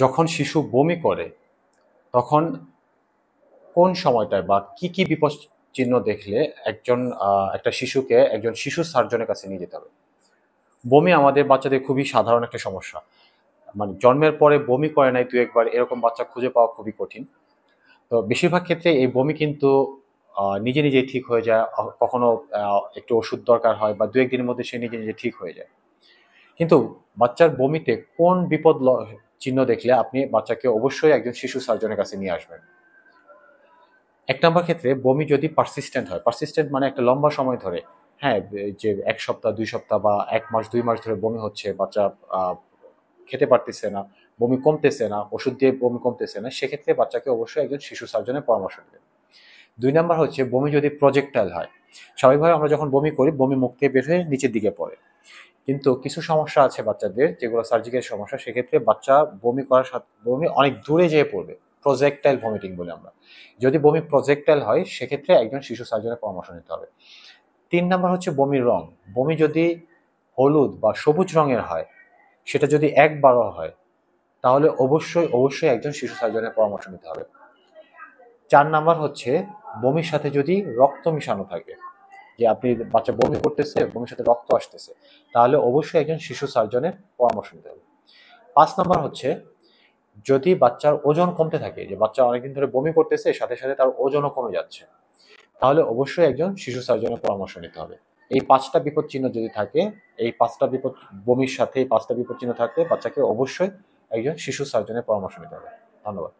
যখন শিশু বমি করে, তখন কোন সময়টায় বা কি কি বিপদ চিহ্ন দেখলে একজন একটা শিশুকে, একজন শিশু সার্জনের কাছে নিয়ে যেতে হবে? বমি আমাদের বাচ্চাদের খুবই সাধারণ একটা সমস্যা। মানে জন্মের পরে বমি করে নাই দু একবার, এরকম বাচ্চা খুঁজে পাওয়া খুবই কঠিন। তো বেশিরভাগ ক্ষেত্রে এই বমি কিন্তু নিজে নিজেই ঠিক হয়ে যায়। কখনো একটু ওষুধ দরকার হয় বা দু একদিনের মধ্যে সে নিজে নিজে ঠিক হয়ে যায়। কিন্তু বাচ্চার বমিতে কোন বিপদ চিহ্ন দেখলে আপনি বাচ্চাকে অবশ্যই একজন শিশু সার্জনের কাছে নিয়ে আসবেন। এক নম্বর ক্ষেত্রে বমি যদি পারসিস্টেন্ট হয় পারসিস্টেন্ট মানে একটা লম্বা সময় ধরে হ্যাঁ যে এক সপ্তাহ, দুই সপ্তাহ বা এক মাস, দুই মাস ধরে বমি হচ্ছে, বাচ্চা খেতে পারতেছে না, বমি কমতেছে না, ওষুধ দিয়ে বমি কমতেছে না, সেক্ষেত্রে বাচ্চাকে অবশ্যই একজন শিশু সার্জনের পরামর্শ দেবেন। দুই নাম্বার হচ্ছে বমি যদি প্রজেক্টাইল হয়, স্বাভাবিকভাবে আমরা যখন বমি করি, বমি মুখ থেকে বের হয়ে নিচের দিকে পড়ে। কিন্তু কিছু সমস্যা আছে বাচ্চাদের যেগুলো সার্জিক্যাল সমস্যা, সেক্ষেত্রে বাচ্চা বমি করার সাথে, বমি অনেক দূরে যেয়ে পড়বে। প্রজেক্টাইল ভমিটিং বলে আমরা। যদি বমি প্রজেক্টাইল হয়, সেক্ষেত্রে একজন শিশু সার্জনের পরামর্শ নিতে হবে। তিন নম্বর হচ্ছে বমির রং। বমি যদি হলুদ বা সবুজ রঙের হয়, সেটা যদি একবারও হয়, তাহলে অবশ্যই অবশ্যই একজন শিশু সার্জনের পরামর্শ নিতে হবে। চার নাম্বার হচ্ছে বমির সাথে যদি রক্ত মিশানো থাকে যে আপনি বাচ্চা বমি করতেছে, বমির সাথে রক্ত আসতেছে, তাহলে অবশ্যই একজন শিশু সার্জনের পরামর্শ নিতে হবে। পাঁচ নাম্বার হচ্ছে, যদি বাচ্চার ওজন কমতে থাকে, যে বাচ্চা অনেকদিন ধরে বমি করতেছে, সাথে সাথে তার ওজনও কমে যাচ্ছে, তাহলে অবশ্যই একজন শিশু সার্জনের পরামর্শ নিতে হবে। এই পাঁচটা বিপদ চিহ্ন যদি থাকে, এই পাঁচটা বিপদ, বমির সাথে এই পাঁচটা বিপদ চিহ্ন থাকলে বাচ্চাকে অবশ্যই একজন শিশু সার্জনের পরামর্শ নিতে হবে। ধন্যবাদ।